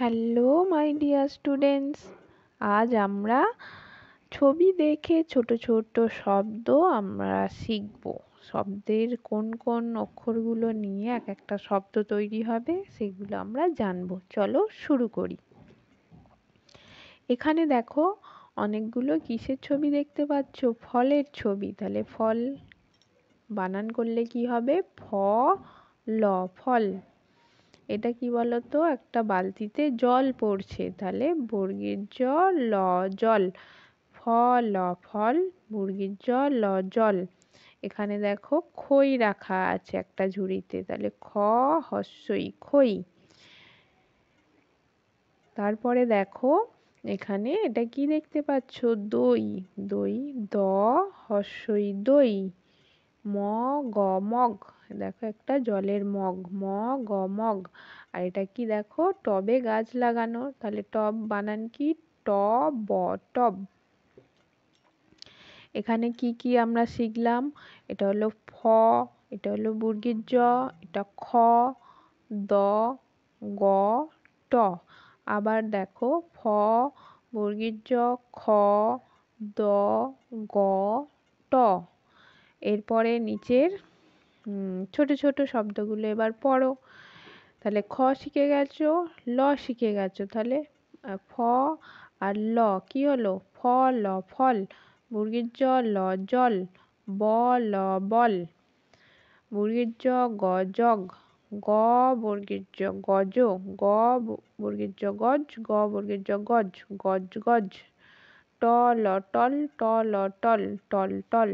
Hello my dear students আজ আমরা ছবি দেখে ছোট ছোট শব্দ আমরা শিখব। শব্দের কোন কোন অক্ষরগুলো নিয়ে এক একটা শব্দ তৈরি হবে, সেগুলো আমরা জানব। চলো শুরু করি। এখানে দেখো, অনেকগুলো কিসের ছবি দেখতে পাচ্ছ? ফলের ছবি। তাহলে ফল বানান করলে কি হবে? ফ, ল, ফল। এটা কি বলতো? একটা বালতিতে জল পড়ছে। তাহলে বর্গের জ, ল, জল। ফ, ল, ফল। বর্গের জ, ল, জল। এখানে দেখো খই রাখা আছে একটা ঝুড়িতে। তাহলে খ, হস্যই, খই। তারপরে দেখো এখানে এটা কি দেখতে পাচ্ছ? দই। দই, দ, হস্যই, দই। ম গ মগ। দেখো একটা জলের মগ ম গ মগ। আর এটা কি দেখো? টবে গাছ লাগানো। তাহলে টব বানান কি? ট ব টব এখানে কি কি আমরা শিখলাম? এটা হলো ফ, এটা হলো বুর্গির জ, এটা খ, দ, গ, ট। আবার দেখো, ফ, বর্গীর জ, খ, দ, গ, ট। এরপরে নিচের ছোট ছোট শব্দগুলো এবার পড়ো। তাহলে খ শিখে গেছো, ল শিখে গেছো। তাহলে ফ আর ল, কি হলো? ফ, ল, ফল। মুরগির জ, ল, জল। ব, ল, বল। মুরগির জ, গ, জগ। গ বর্গীর জ, গজ। গ বর্গীর জ, গজ। গ বর্গীর জ, গজ। গজ গজ। ট, ল, টল। ট, ল, টল। টল টল।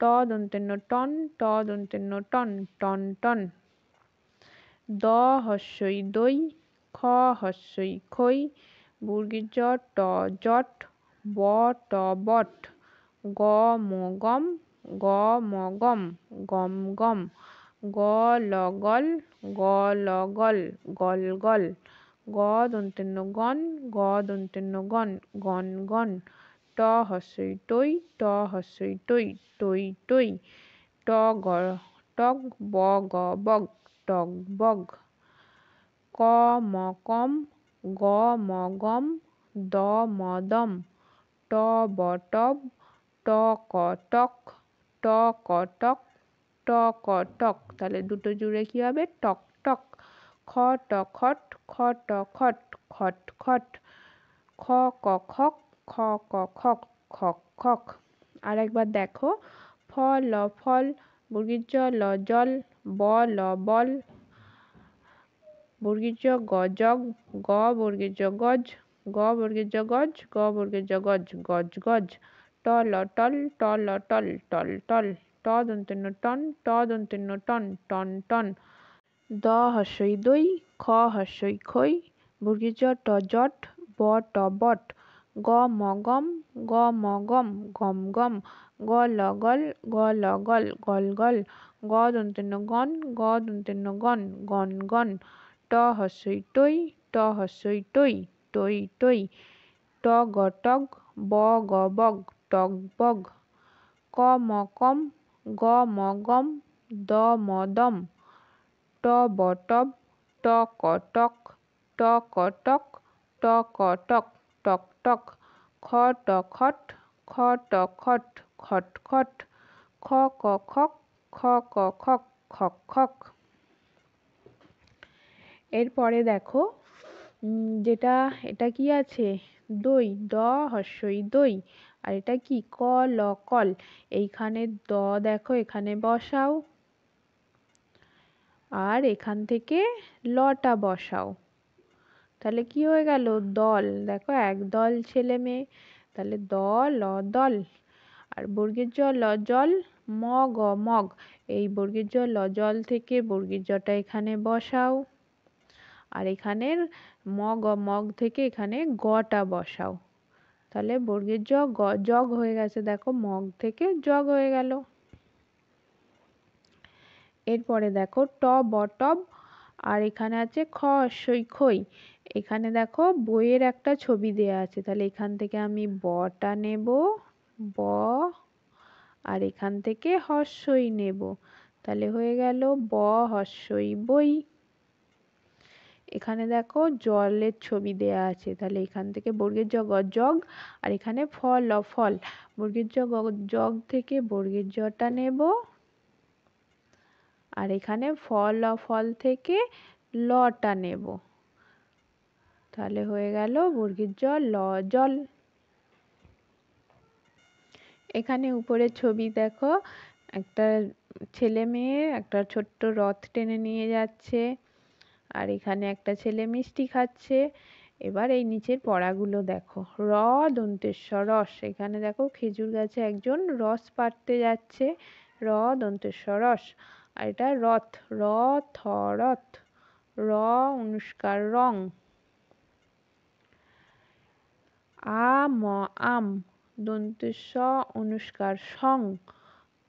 ট দন্তেন্ন টন ট দন্তেন্ন টন টন টন। দ হস্যই দই খ হস্যই খই, বুর্গির জ ট, জট, ব, ট, বট। গ, ম, গম, গ, ম, গম গম গম। গ, ল, গল, গ, ল, গল গল গল। গ, দন্তেন্ন গন গ, দন্তেন্ন গন গন গন ট হস্যই টই ট হস্যই টই টই টই ট গ টগ ব গ, বগ টগ বগ, ক ম কম, গ ম গম, দ ম দম, ট ব টব, ট ক টক, ট ক টক, ট ক টক। তাহলে দুটো জুড়ে কি হবে? টক টক। খ ট খট, খ ট খট খট খট। খ ক খক খ, ক খক খক খক আর একবার দেখো। ফ, ল, ফল বর্গীর জ ল, জল, ব, ল, বল বর্গীর জ গ, জগ, গ বর্গীর জ গজ, গ বর্গীর জ গজ, গ বর্গীর জ গজ গজ গজ। ট, ল, টল, ট, ল, টল টল টল। ট দন্তেন্ন টন, ট দন্তেন্ন টন টন টন। দ হস্যই দই, খ হস্যই খই বর্গীর জ ট, জট, ব, ট, বট। গ ম গম গ ম গম গম গম গ ল গল গ ল গল গল গল গ দন্তন্য গণ গ দন্তন্য গণ গন গণ ট হসৈ তৈ ট হসৈ তৈ তৈ তৈ ট গ টগ ব গ বগ টগ বগ ক ম কম গ ম গম দ ম দম ট ব ট ক ট ক ট ক টক টক, খ ট খট, খ ট খট খট খট, খ ক খক, খ ক খক খক খক। এরপরে দেখো যেটা, এটা কি আছে? দই, দ, হস্যই দই। আর এটা কি? ক, ল, কল। এইখানে দ দেখো, এখানে বসাও। আর এখান থেকে লটা বসাও। তাহলে কি হয়ে গেল? দল। দেখো একদল ছেলে মেয়ে, তাহলে দ, ল, দল। আর বর্গের জ, ল, জল, ম, গ, মগ। এই বর্গের জ, ল, জল থেকে বর্গের জটা এখানে বসাও। আর এখানের মগ মগ থেকে এখানে গটা বসাও। তাহলে বর্গের জ, গ, জগ হয়ে গেছে। দেখো, মগ থেকে জগ হয়ে গেল। এরপরে দেখো, ট বটব আর এখানে আছে খ, সই, খই। এখানে দেখো বইয়ের একটা ছবি দেয়া আছে। তাহলে এখান থেকে আমি বটা নেব, ব আর এখান থেকে হর্ষই নেব। তাহলে হয়ে গেল ব হর্ষই বই। এখানে দেখো জলের ছবি দেয়া আছে। তাহলে এখান থেকে বর্গের জগ জগ আর এখানে ফল ফল বর্গের জগ জগ থেকে বর্গের জটা নেব। আর এখানে ফল ফল থেকে লটা নেব। তাহলে হয়ে গেল বর্গের জল, ল, জল। এখানে উপরে ছবি দেখো, একটা ছেলে মেয়ে একটা ছোট্ট রথ টেনে নিয়ে যাচ্ছে, আর এখানে একটা ছেলে মিষ্টি খাচ্ছে। এবার এই নিচের পড়াগুলো দেখো, র, দন্তেশ্বর, রস। এখানে দেখো খেজুর গাছে একজন রস পাড়তে যাচ্ছে, র, দন্তেশ্বর, রস। আর এটা রথ, র, থ, রথ। র, অনুষ্কার, রং। আম আম দন্তেশ্ব অনুষ্কার সং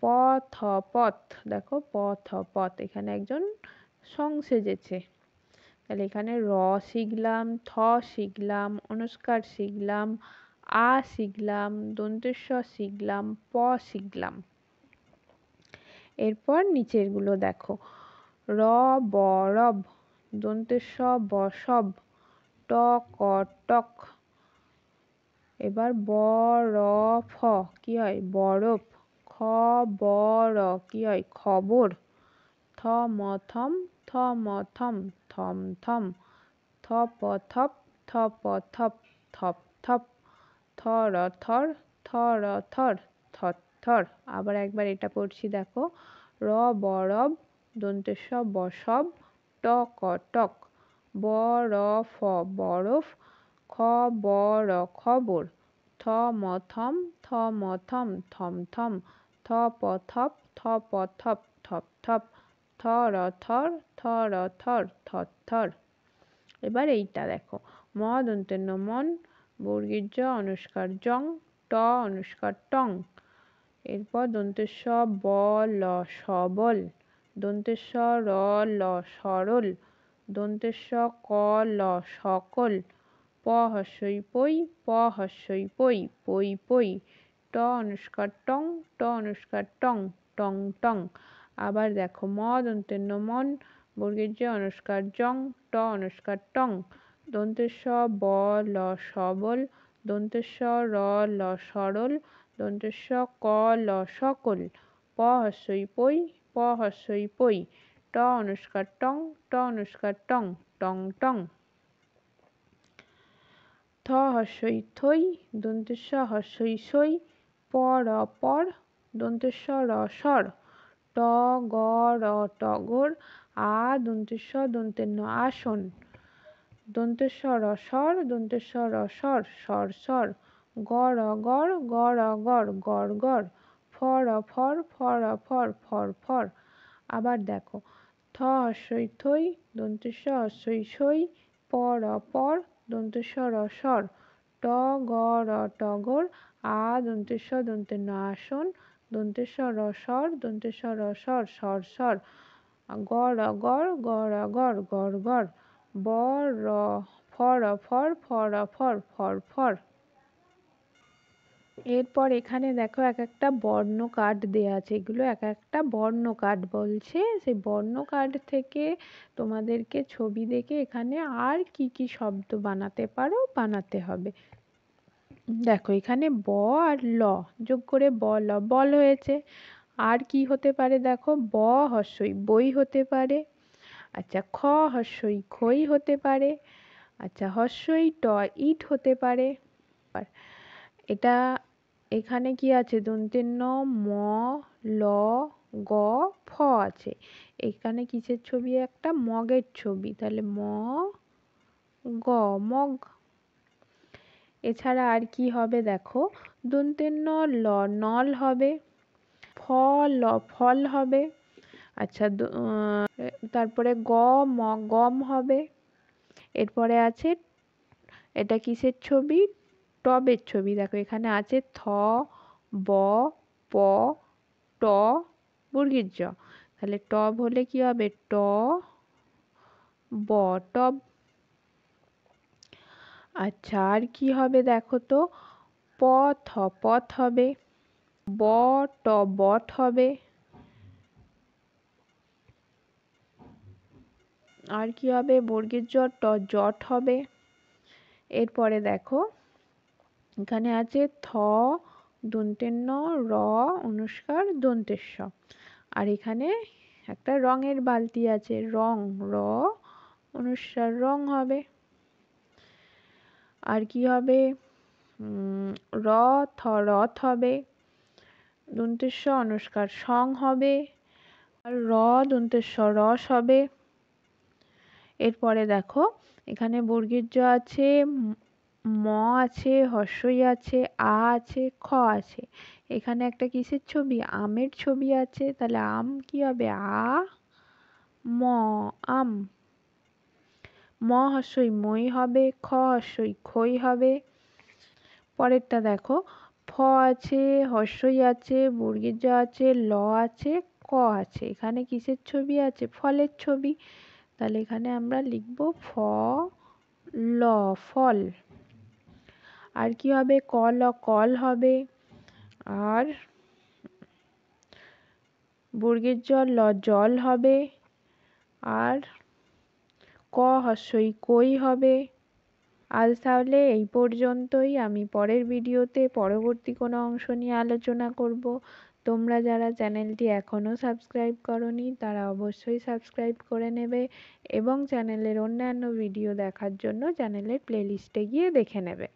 পথ পথ দেখো পথ পথ এখানে একজন সং সেজেছে। তাহলে এখানে র শিখলাম, থ শিখলাম, অনুষ্কার শিখলাম, আ শিখলাম দন্তেশ্বর শিখলাম, প শিখলাম। এরপর নিচেরগুলো দেখো। র, ব, রব দন্তেশ্ব বসব ট, ক, টক। এবার ব, র, ফ, কি হয়? বরফ। খ, ব, র, কি হয়? খবর। থ ম থম থ ম থম থম। থম থ, প, থপ, থ, প, থপ থপ থপ। থ, র, থর থর থর থর। আবার একবার এটা পড়ছি, দেখো। র বরব দন্তেশ বসব টক। ব, র, ফ, বরফ খবর থ ম থম থম থম থম থ প থপ থপ থপ থপ থ র থর থ র থর থর থর এবার এইটা দেখো। ম দন্তের মন বর্গীর জ অনুষ্কার জং ট অনুষ্কার টং। এরপর দন্তেশ্ব ব ল সবল দন্তেশ্ব র ল সরল দন্তেশ্ব ক ল সকল হস্যই পই প হস্যই পই পই পই ট অনুষ্কার টং, ট অনুষ্কার টং টং টং। আবার দেখো ম দন্তের ন মন বর্গের যে অনুষ্কার জং, ট অনুষ্কার টং। দন্তেশ্ব ব, ল সবল দন্তেশ্ব র, ল সরল দন্তেশ্ব ক, ল সকল প হস্যই পই প হস্যই পই ট অনুষ্কার টং, ট অনুষ্কার টং টং টং। থ হস্যই থই দন্তেশ্ব হস্যই সই পর পর দন্তেশ্ব রসর ট গ র টগর আ দন্তেশ্ব দন্তের ন আসন দন্তেশ্ব রসর দন্তেশ্ব রসর সর সর গর গর গর গর গর গর ফর ফর ফর ফর ফর ফর। আবার দেখো, থ হস্যই থই দন্তেশ্ব হস্যই সই পর পর দন্তেশ্ব রসর ট গ, র টগর আ দন্তেশ্ব দন্তের ন আসন দন্তেশ্ব রসর দন্তেশ্ব রসর সর সর গর গর গর গর গর গর, ব, র ফর ফর ফর ফর ফর ফর। এরপর এখানে দেখো এক একটা বর্ণ কার্ড দেওয়া আছে। এগুলো এক একটা বর্ণ কার্ড বলছে। সেই বর্ণ কার্ড থেকে তোমাদেরকে ছবি দেখে এখানে আর কি কি শব্দ বানাতে পারো, বানাতে হবে। দেখো, এখানে ব আর ল, যোগ করে ব, ল, বল হয়েছে। আর কি হতে পারে দেখো? ব হস্যই, বই হতে পারে। আচ্ছা খ হস্যই, খই হতে পারে। আচ্ছা হস্যই, ট, ইট হতে পারে। এটা এখানে কি আছে? দন্তের ন ম, ল, গ, ফ আছে। এখানে কিসের ছবি? একটা মগের ছবি। তাহলে ম, গ, মগ এছাড়া আর কি হবে দেখো? দন্তের ন ল, নল হবে, ফ, ল, ফল হবে আচ্ছা তারপরে গ, ম, গম হবে, এরপরে আছে, এটা কিসের ছবি? টবের ছবি। দেখো, এখানে আছে থ, ব, প, ট বর্গীর জ। তাহলে টব হলে কি হবে? ট, ব, টব আচ্ছা আর কি হবে দেখো তো? পথ পথ হবে। ব, ট, বট হবে। আর কি হবে? বর্গের জট, ট, জট হবে। এরপরে দেখো, এখানে আছে থ দন্তের ন র, অনুষ্কার দন্তের স আর এখানে একটা রঙের বালতি আছে, রং, র, অনুষ্কার, রং হবে। আর কি হবে? র, থ, রথ হবে। দন্তেশ্ব অনুষ্কার, সং হবে। আর র দন্তেশ্ব রস হবে। এরপরে দেখো, এখানে বর্গীর জ আছে, ম আছে, হর্ষই আছে, আ আছে, খ আছে। এখানে একটা কিসের ছবি? আমের ছবি আছে। তাহলে আম কি হবে? আ, ম, আম। ম হর্ষই মই হবে খ হর্ষই খই হবে। পরেরটা দেখো, ফ আছে হর্ষই আছে বর্গীর জ আছে, ল আছে, ক আছে। এখানে কিসের ছবি আছে? ফলের ছবি। তাহলে এখানে আমরা লিখব ফ, ল, ফল। আর কি হবে? কল কল হবে। আর বর্গের জল ল, জল হবে। আর ক হস্যই কই হবে? আজ তাহলে এই পর্যন্তই। আমি পরের ভিডিওতে পরবর্তী কোনো অংশ নিয়ে আলোচনা করব। তোমরা যারা চ্যানেলটি এখনও সাবস্ক্রাইব করনি, তারা অবশ্যই সাবস্ক্রাইব করে নেবে এবং চ্যানেলের অন্যান্য ভিডিও দেখার জন্য চ্যানেলের প্লেলিস্টে গিয়ে দেখে নেবে।